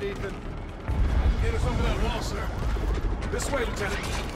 Nathan. Get us over that wall, sir. This way, Lieutenant.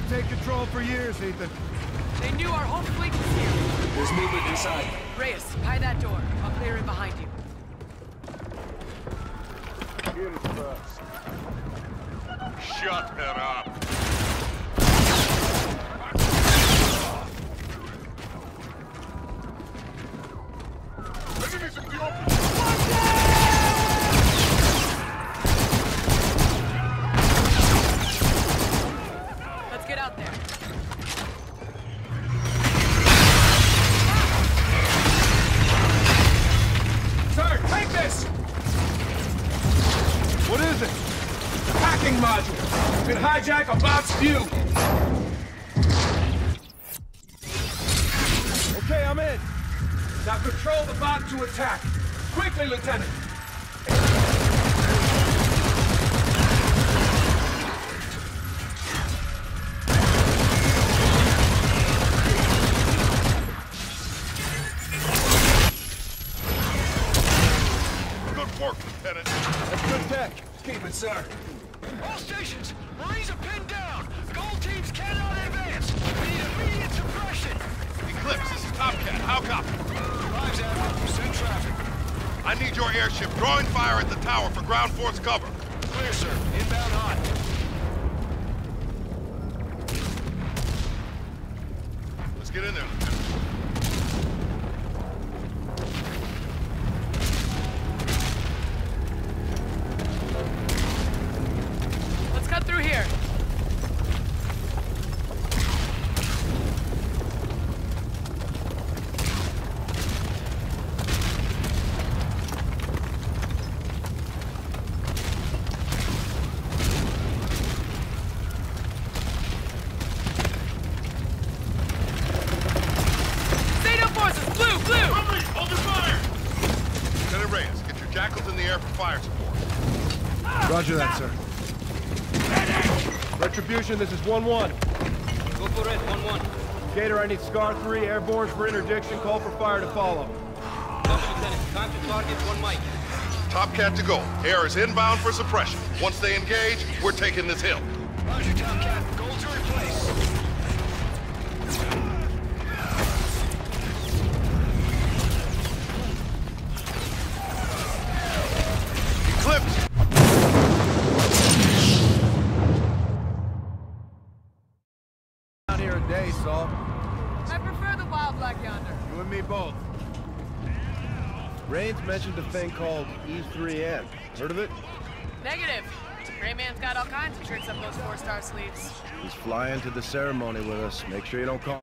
to take control for years, Ethan. They knew our whole fleet was here. There's movement inside. Reyes, pie that door. I'll clear it behind you. Shut her up. I'm in. Now control the bot to attack. Quickly, Lieutenant. Good work, Lieutenant. Good tech. Keep it, sir. All stations, Marines are pinned down. Gold teams cannot advance. We need immediate suppression. Eclipse, this is Top Cat. How copy? Lives Admiral, send traffic. I need your airship drawing fire at the tower for ground force cover. Clear, sir. Inbound hot. Let's get in there, Reyes, jackals in the air for fire support. Roger that, sir. Retribution, this is 1-1. Go for it, 1-1. Gator, I need Scar 3 airborne for interdiction. Call for fire to follow. Copy, Lieutenant. Time to target, one mic. Top Cat to go. Air is inbound for suppression. Once they engage, we're taking this hill. Roger, Tomcat. Gold to replace. Day, Saul. I prefer the wild black yonder. You and me both. Raines mentioned a thing called E3N. Heard of it? Negative. Gray Man's got all kinds of tricks up those four-star sleeves. He's flying to the ceremony with us. Make sure you don't call.